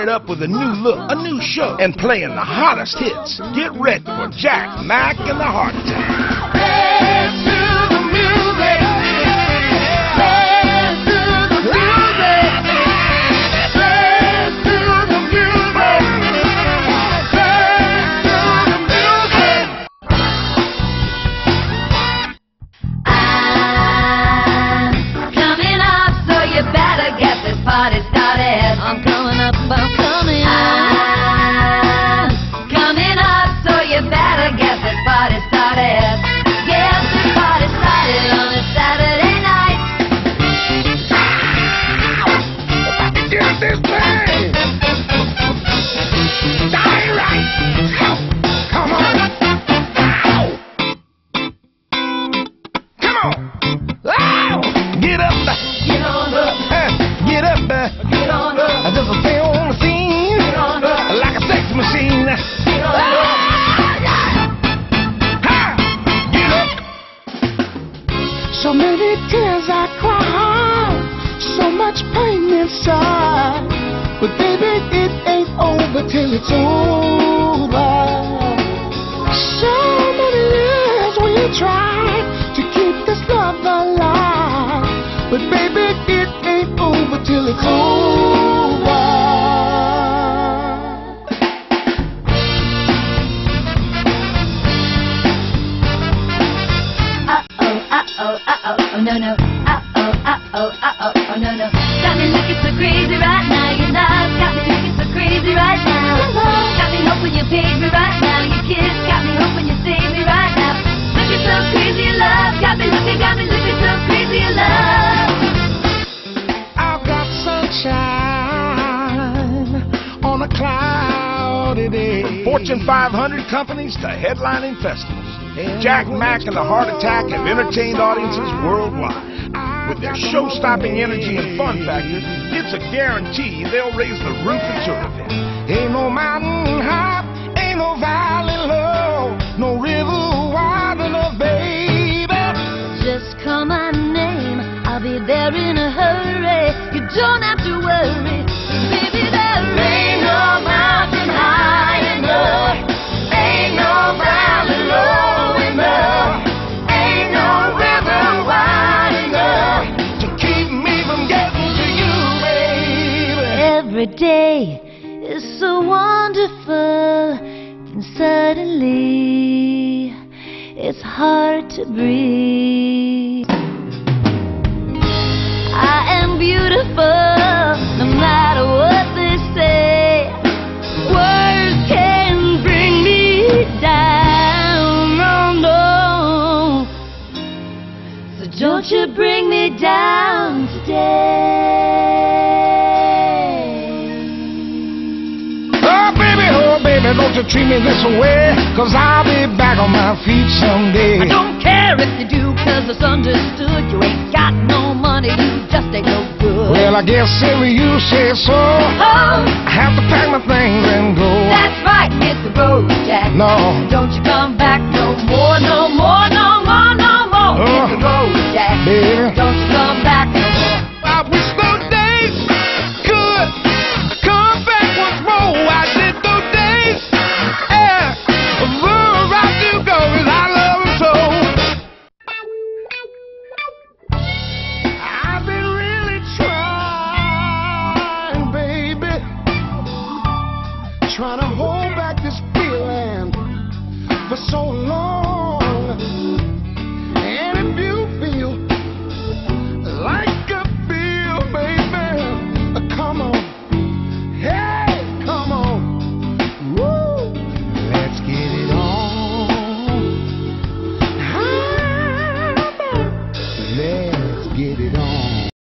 fired up with a new look, a new show, and playing the hottest hits. Get ready for Jack, Mack, and the Heart Attack. I'm coming up, I'm inside. But baby, it ain't over till it's over. So many years we tried to keep this love alive. But baby, it ain't over till it's over. Uh-oh, uh-oh, uh-oh, oh no, no. Uh-oh, uh-oh, uh-oh, oh no, no. Got me looking so crazy right now, your love got me looking so crazy right now. Got me hoping you paid me right now, your kiss got me hoping you saved me right now. Looking so crazy, love got me looking, got me looking so crazy, love. I've got sunshine on a cloudy day. Fortune 500 companies to headlining festivals. Jack Mack and the Heart Attack have entertained audiences worldwide. With their show-stopping energy and fun factor, it's a guarantee they'll raise the roof at your event. Ain't no mountain high, ain't no valley low, no river wide enough, baby. Just call my name, I'll be there in a hurry. You don't have to Every day is so wonderful, then suddenly it's hard to breathe. I am beautiful, no matter what they say. Words can bring me down, no, no. So don't you bring me down baby, treat me this way, cause I'll be back on my feet someday. I don't care if you do, cause it's understood. You ain't got no money, you just ain't no good. Well, I guess if you say so, oh, I have to pack my things and go. that's right, hit the road, Jack. No. Don't you come back trying to hold back this feeling for so long.